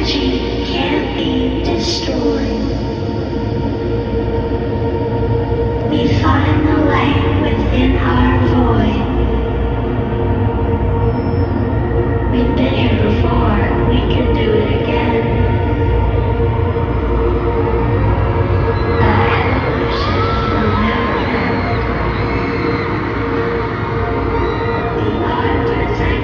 energy.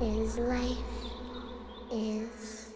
is life is